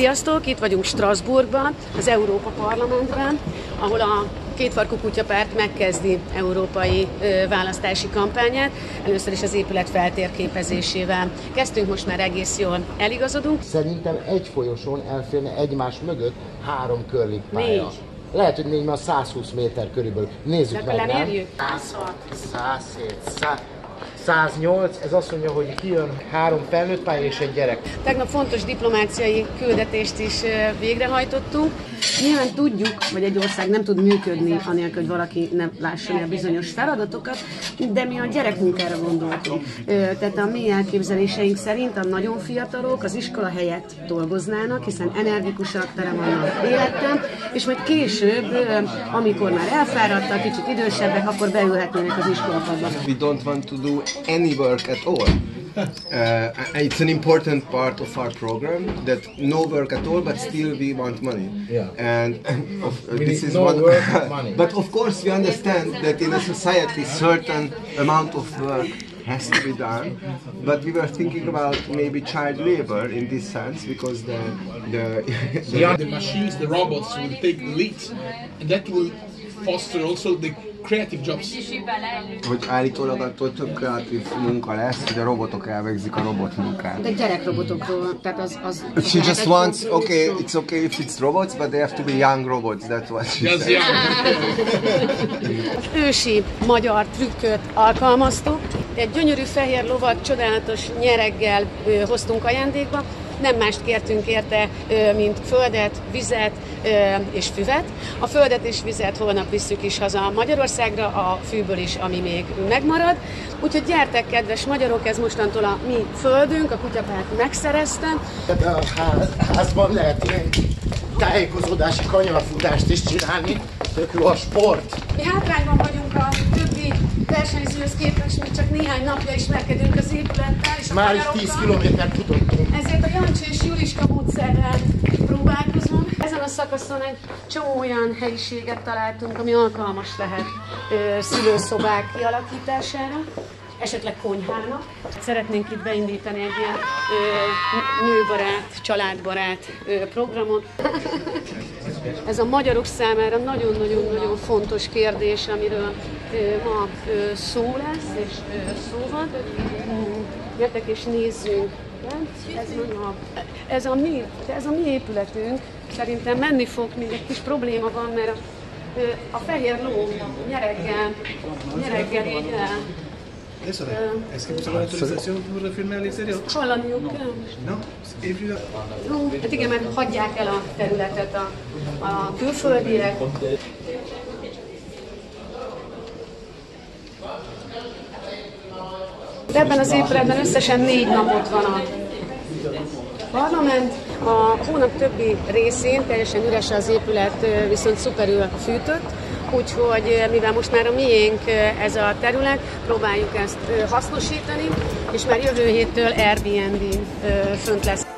Sziasztok! Itt vagyunk Strasbourgban, az Európa Parlamentben, ahol a kétfarkú kutyapárt megkezdi európai ö, választási kampányát. Először is az épület feltérképezésével. Kezdtünk most már egész jól eligazodunk. Szerintem egy folyosón elférne egymás mögött három curling pálya. Négy. Lehet, hogy négy, mert 120 méter körülbelül. Nézzük De meg, nem? lemérjük? 106, 107, 100, 108, ez azt mondja, hogy kijön három felnőtt pálya és egy gyerek. Tegnap fontos diplomáciai küldetést is végrehajtottunk. Nyilván tudjuk, hogy egy ország nem tud működni, anélkül, hogy valaki nem lássa el bizonyos feladatokat, de mi a gyerekmunkára gondoltunk. Tehát a mi elképzeléseink szerint a nagyon fiatalok az iskola helyett dolgoznának, hiszen energikusak, tele vannak élettel, és majd később, amikor már elfáradtak, kicsit idősebbek, akkor beülhetnének az iskolapadba. we don't want to do any work at all. Uh, it's an important part of our program that no work at all, but still we want money. Yeah. And of, uh, this need is no one. work, money. but of course, we understand that in a society, certain amount of work has to be done. But we were thinking about maybe child labor in this sense because the the, the the machines, the robots will take the lead, and that will foster also the creative jobs. hogy állítólag attól több kreatív munka lesz, hogy a robotok elvégzik a robot munkát. De gyerekrobotokról, tehát az... az She just wants, okay, it's okay if it's robots, but they have to be young robots. That's what she Yes, said. yeah. ősi magyar trükköt alkalmaztuk. Egy gyönyörű fehér lovat csodálatos nyereggel ö, hoztunk ajándékba. Nem mást kértünk érte, mint földet, vizet és füvet. A földet és vizet holnap visszük is haza Magyarországra, a fűből is, ami még megmarad. Úgyhogy gyertek, kedves magyarok, ez mostantól a mi földünk, a kutyapárt megszerezte. A ház, házban lehet ilyen tájékozódási kanyarfutást is csinálni. Tök jó a sport. Mi hátrányban vagyunk a többi versenyzőhöz képest, mi csak néhány napja ismerkedünk az a Már is magyarokkal. 10 kilométert futottunk. Ezért a Jancsi és Juliska módszerrel próbálkozunk. Ezen a szakaszon egy csomó olyan helyiséget találtunk, ami alkalmas lehet ö, szülőszobák kialakítására, esetleg konyhának. Szeretnénk itt beindítani egy ilyen ö, nőbarát, családbarát ö, programot. Ez a magyarok számára nagyon-nagyon-nagyon fontos kérdés, amiről ma szó lesz, és szó van. Gyertek és nézzünk. Ez, a, ez, a mi, ez a mi épületünk. Szerintem menni fog, még egy kis probléma van, mert a, a fehér ló nyereggel, nyereggel így el, Adesso dai, hai scritto l'autorizzazione per hallaniuk kell. No? Hát igen, mert hagyják el a területet a, a külföldiek. De ebben az épületben összesen négy napot van a parlament. A hónap többi részén teljesen üres az épület, viszont szuperül fűtött, úgyhogy mivel most már a miénk ez a terület, próbáljuk ezt hasznosítani, és már jövő héttől Airbnb fönt lesz.